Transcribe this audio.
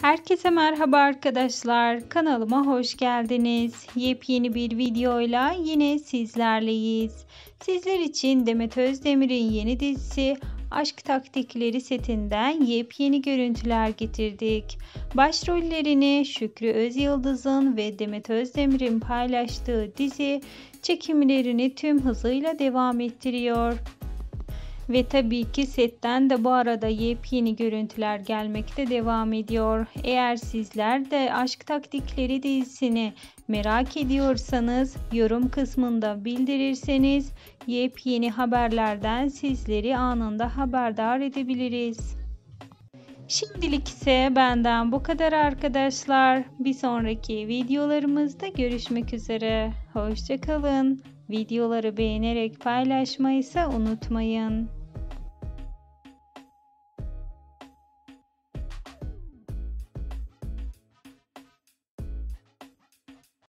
Herkese merhaba arkadaşlar. Kanalıma hoş geldiniz. Yepyeni bir videoyla yine sizlerleyiz. Sizler için Demet Özdemir'in yeni dizisi Aşk Taktikleri setinden yepyeni görüntüler getirdik. Başrollerini Şükrü Özyıldız'ın ve Demet Özdemir'in paylaştığı dizi çekimlerini tüm hızıyla devam ettiriyor. Ve tabii ki setten de bu arada yepyeni görüntüler gelmekte devam ediyor. Eğer sizler de Aşk Taktikleri dizisini merak ediyorsanız yorum kısmında bildirirseniz yepyeni haberlerden sizleri anında haberdar edebiliriz. Şimdilik ise benden bu kadar arkadaşlar. Bir sonraki videolarımızda görüşmek üzere. Hoşçakalın. Videoları beğenerek paylaşmayı ise unutmayın.